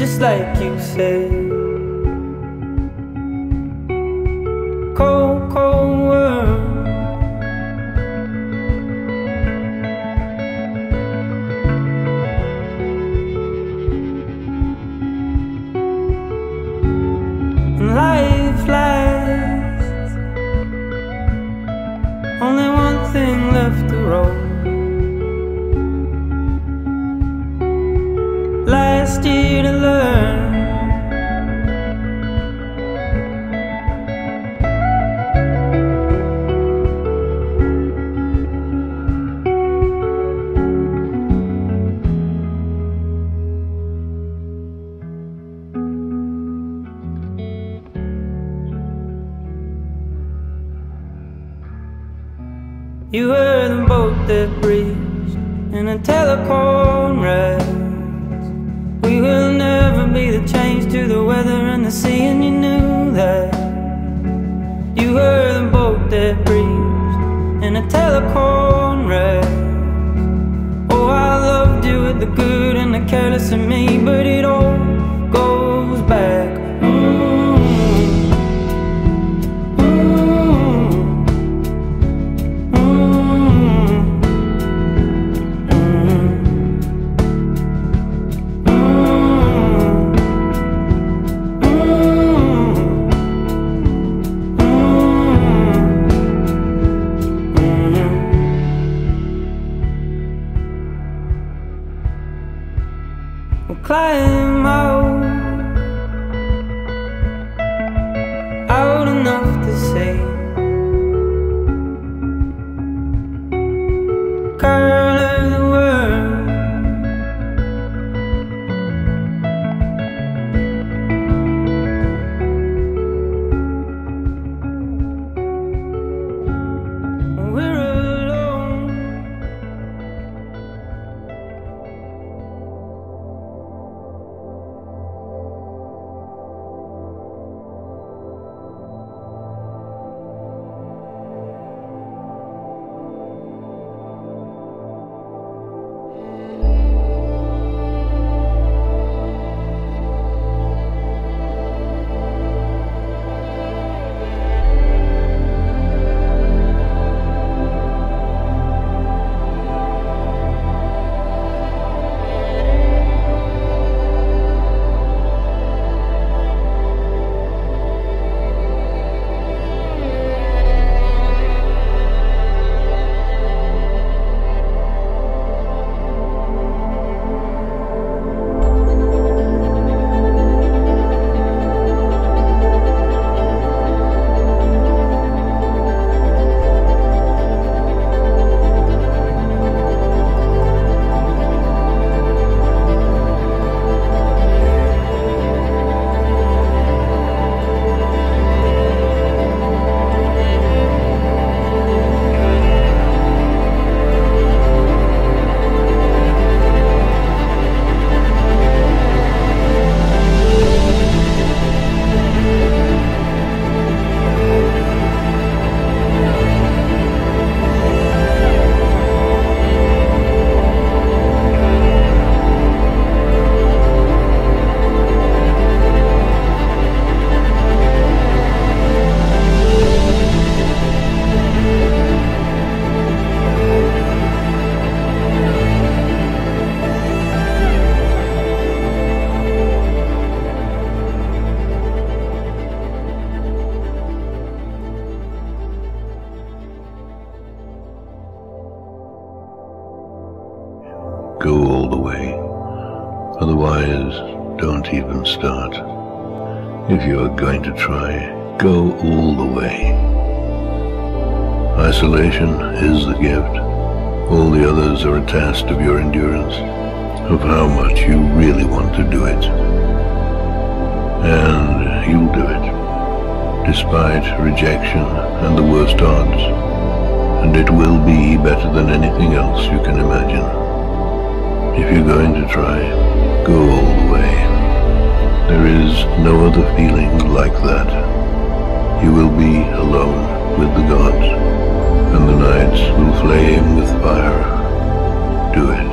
just like you said. Cold, cold world. And life lasts. Only one thing left to roll. You were the boat that breached in a telecom rest. We will never be the change to the weather and the sea, and you knew that. You were the boat that breached in a telecom rest. Oh, I loved you with the good and the careless in me, but it all climb out, out enough to say, Go all the way. Otherwise, don't even start. If you are going to try, go all the way. Isolation is the gift. All the others are a test of your endurance, of how much you really want to do it. And you'll do it, despite rejection and the worst odds. And it will be better than anything else you can imagine. If you're going to try, go all the way. There is no other feeling like that. You will be alone with the gods, and the nights will flame with fire. Do it.